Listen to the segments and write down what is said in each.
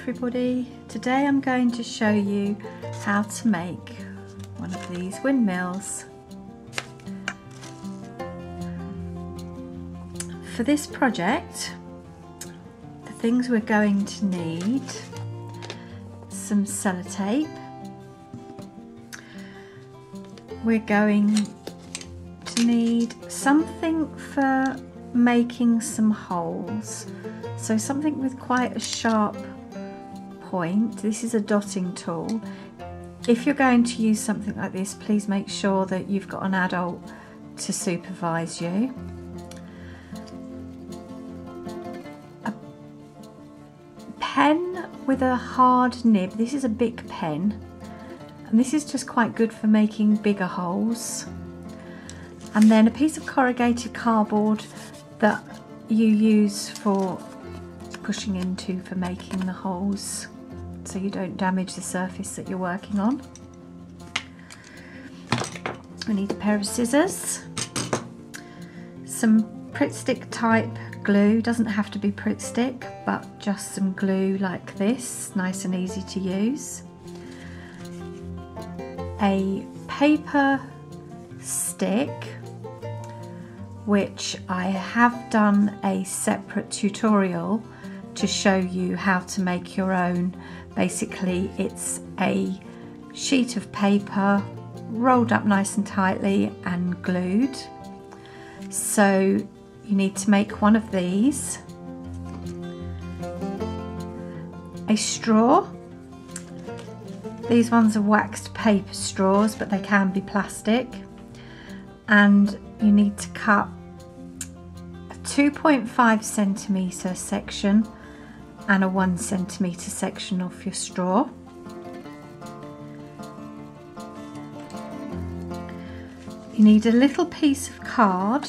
everybody, today I'm going to show you how to make one of these windmills. For this project, the things we're going to need, some sellotape, we're going to need something for making some holes. So something with quite a sharp point. This is a dotting tool. If you're going to use something like this, please make sure that you've got an adult to supervise you. A pen with a hard nib. This is a big pen. And this is just quite good for making bigger holes. And then a piece of corrugated cardboard that you use for pushing into for making the holes so you don't damage the surface that you're working on. We need a pair of scissors, some Pritt stick type glue, doesn't have to be Pritt stick but just some glue like this, nice and easy to use. A paper stick which I have done a separate tutorial to show you how to make your own. Basically, it's a sheet of paper rolled up nice and tightly and glued. So you need to make one of these. A straw. These ones are waxed paper straws, but they can be plastic. And you need to cut a 2.5 centimetre section and a one centimetre section off your straw. You need a little piece of card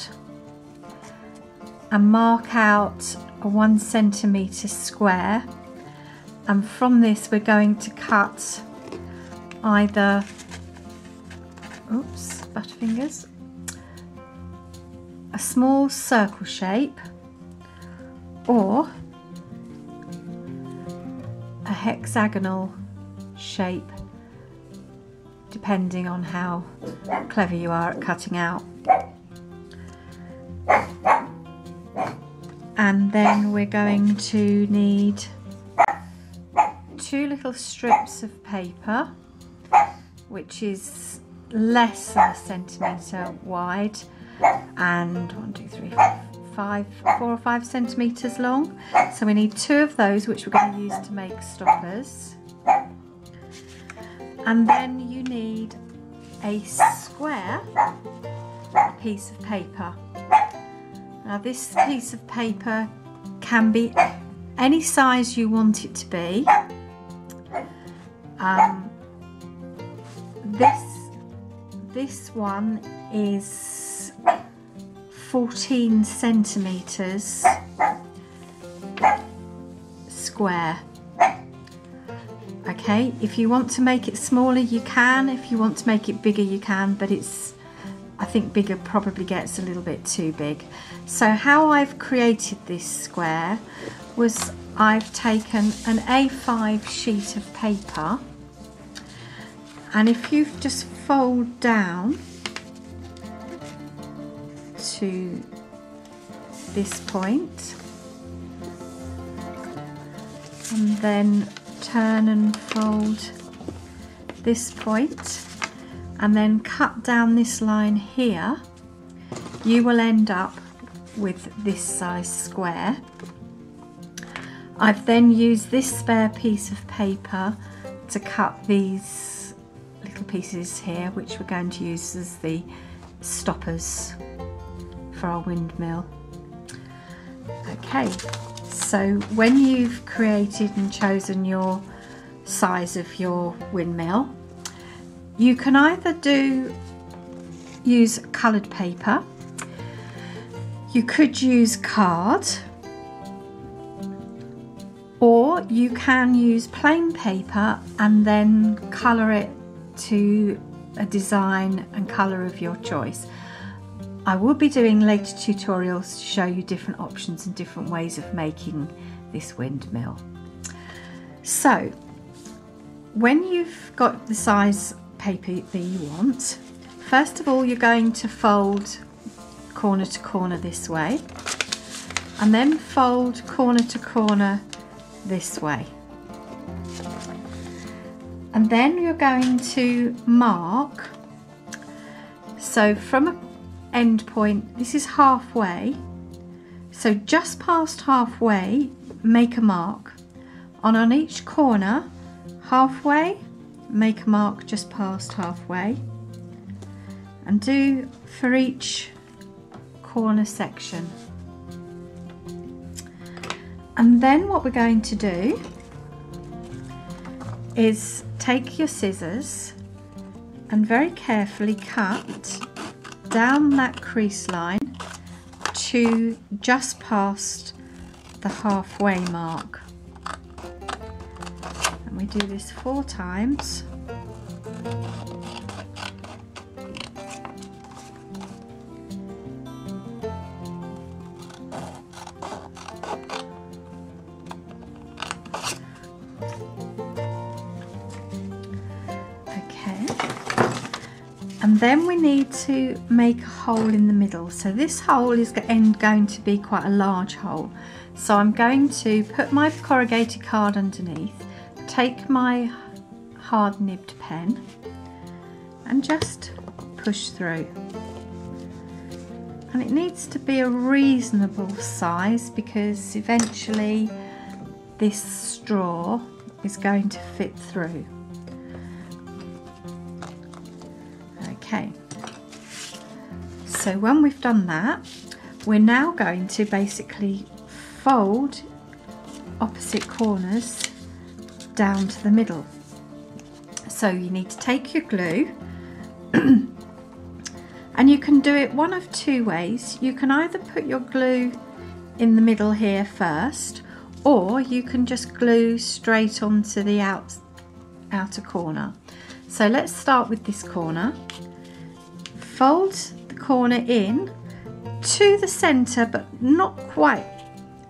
and mark out a one centimetre square and from this we're going to cut either oops butterfingers a small circle shape or hexagonal shape depending on how clever you are at cutting out. And then we're going to need two little strips of paper which is less than a centimetre wide and one, two, three, four, five, four or five centimetres long. So we need two of those which we're going to use to make stoppers. And then you need a square piece of paper. Now this piece of paper can be any size you want it to be. Um, this this one is 14 centimeters square. Okay if you want to make it smaller you can. If you want to make it bigger you can but it's I think bigger probably gets a little bit too big. So how I've created this square was I've taken an A5 sheet of paper and if you just fold down to this point. And then turn and fold this point. And then cut down this line here. You will end up with this size square. I've then used this spare piece of paper to cut these little pieces here which we're going to use as the stoppers for our windmill. Okay, so when you've created and chosen your size of your windmill, you can either do use coloured paper, you could use card, or you can use plain paper and then colour it to a design and colour of your choice. I will be doing later tutorials to show you different options and different ways of making this windmill. So when you've got the size paper that you want, first of all you're going to fold corner to corner this way and then fold corner to corner this way. And then you're going to mark, so from a end point, this is halfway, so just past halfway, make a mark. And on each corner, halfway, make a mark just past halfway. And do for each corner section. And then what we're going to do is take your scissors and very carefully cut down that crease line to just past the halfway mark. And we do this four times. And then we need to make a hole in the middle. So this hole is going to be quite a large hole. So I'm going to put my corrugated card underneath take my hard nibbed pen and just push through. And it needs to be a reasonable size because eventually this straw is going to fit through Okay, so when we've done that, we're now going to basically fold opposite corners down to the middle. So you need to take your glue and you can do it one of two ways. You can either put your glue in the middle here first or you can just glue straight onto the out, outer corner. So let's start with this corner fold the corner in to the center but not quite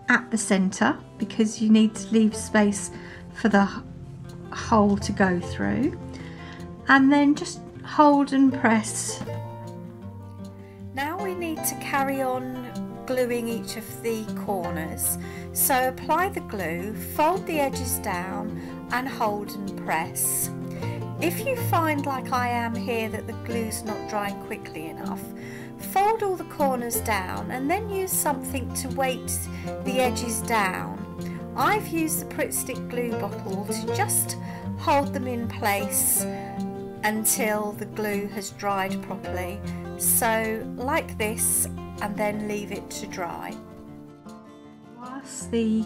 at the center because you need to leave space for the hole to go through and then just hold and press. Now we need to carry on gluing each of the corners so apply the glue, fold the edges down and hold and press. If you find like I am here that the glue's not drying quickly enough, fold all the corners down and then use something to weight the edges down. I've used the Pritt Stick glue bottle to just hold them in place until the glue has dried properly. So like this and then leave it to dry. Whilst the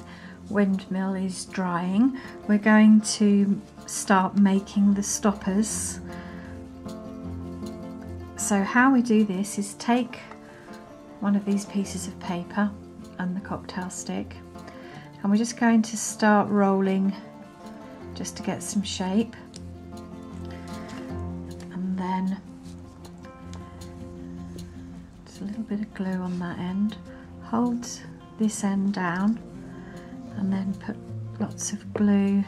windmill is drying, we're going to start making the stoppers. So how we do this is take one of these pieces of paper and the cocktail stick and we're just going to start rolling just to get some shape. And then just a little bit of glue on that end. Hold this end down and then put lots of glue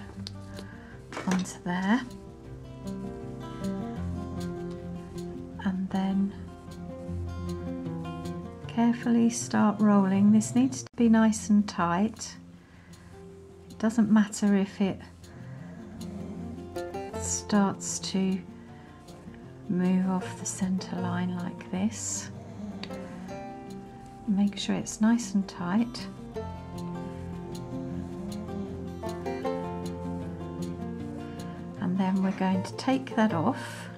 onto there. And then carefully start rolling. This needs to be nice and tight. It doesn't matter if it starts to move off the center line like this. Make sure it's nice and tight then we're going to take that off.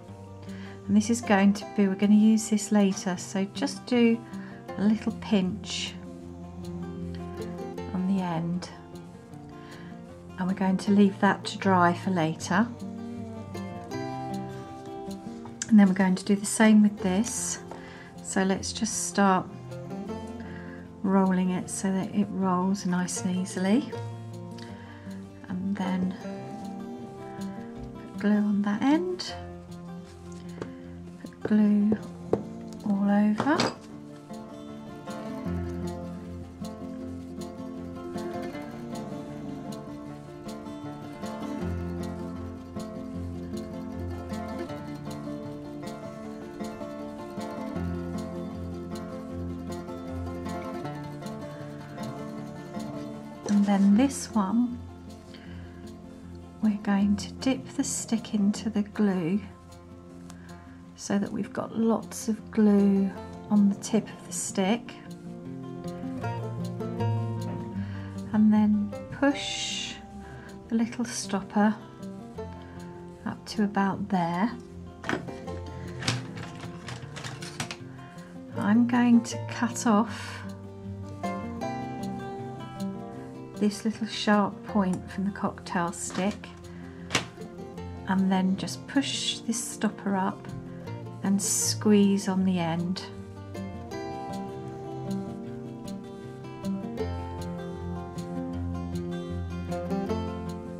And this is going to be, we're going to use this later so just do a little pinch on the end. And we're going to leave that to dry for later. And then we're going to do the same with this. So let's just start rolling it so that it rolls nice and easily. And then glue on that end, put glue all over. and then this one we're going to dip the stick into the glue so that we've got lots of glue on the tip of the stick. And then push the little stopper up to about there. I'm going to cut off this little sharp point from the cocktail stick and then just push this stopper up and squeeze on the end.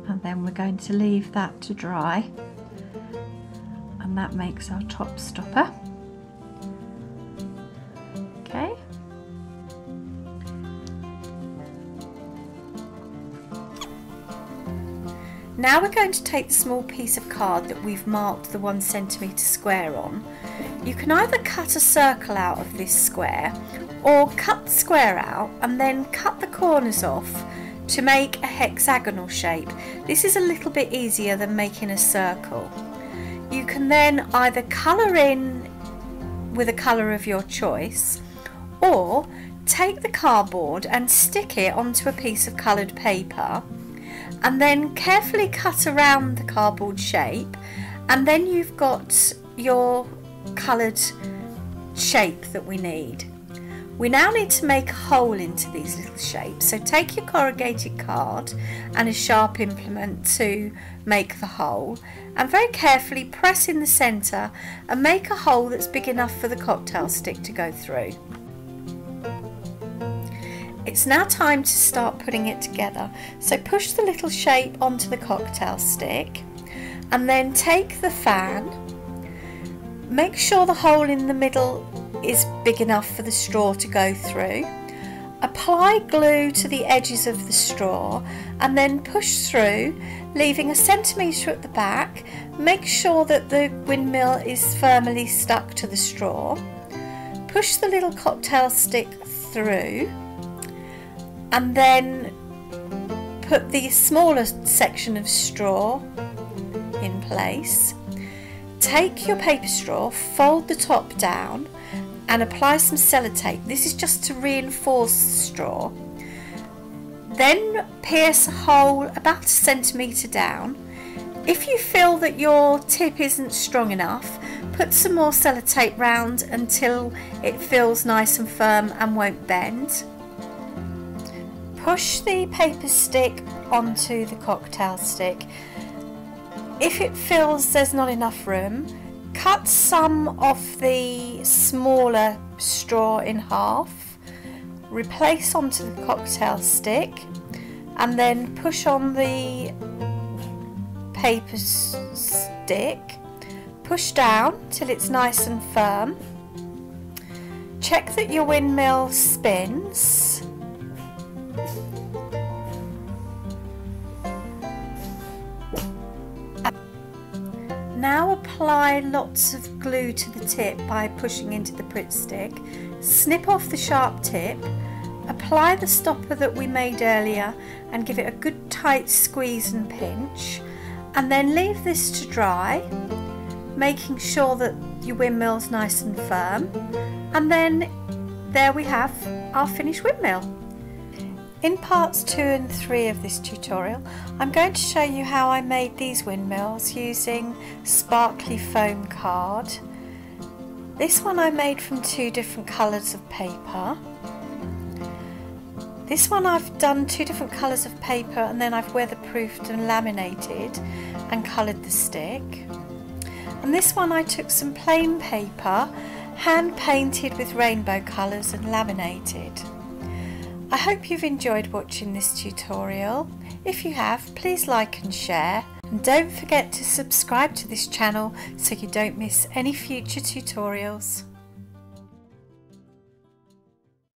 And then we're going to leave that to dry and that makes our top stopper. Now we're going to take the small piece of card that we've marked the one centimetre square on. You can either cut a circle out of this square or cut the square out and then cut the corners off to make a hexagonal shape. This is a little bit easier than making a circle. You can then either colour in with a colour of your choice or take the cardboard and stick it onto a piece of coloured paper and then carefully cut around the cardboard shape and then you've got your coloured shape that we need. We now need to make a hole into these little shapes so take your corrugated card and a sharp implement to make the hole and very carefully press in the centre and make a hole that's big enough for the cocktail stick to go through. It's now time to start putting it together. So push the little shape onto the cocktail stick and then take the fan. Make sure the hole in the middle is big enough for the straw to go through. Apply glue to the edges of the straw and then push through, leaving a centimetre at the back. Make sure that the windmill is firmly stuck to the straw. Push the little cocktail stick through and then put the smaller section of straw in place. Take your paper straw, fold the top down and apply some sellotape. This is just to reinforce the straw. Then pierce a hole about a centimetre down. If you feel that your tip isn't strong enough, put some more sellotape round until it feels nice and firm and won't bend. Push the paper stick onto the cocktail stick. If it feels there's not enough room, cut some of the smaller straw in half, replace onto the cocktail stick, and then push on the paper stick. Push down till it's nice and firm. Check that your windmill spins Now apply lots of glue to the tip by pushing into the Pritt stick. Snip off the sharp tip, apply the stopper that we made earlier and give it a good tight squeeze and pinch and then leave this to dry making sure that your windmill's nice and firm and then there we have our finished windmill. In parts 2 and 3 of this tutorial I'm going to show you how I made these windmills using sparkly foam card. This one I made from two different colours of paper. This one I've done two different colours of paper and then I've weatherproofed and laminated and coloured the stick. And this one I took some plain paper, hand painted with rainbow colours and laminated. I hope you've enjoyed watching this tutorial. If you have, please like and share. And don't forget to subscribe to this channel so you don't miss any future tutorials.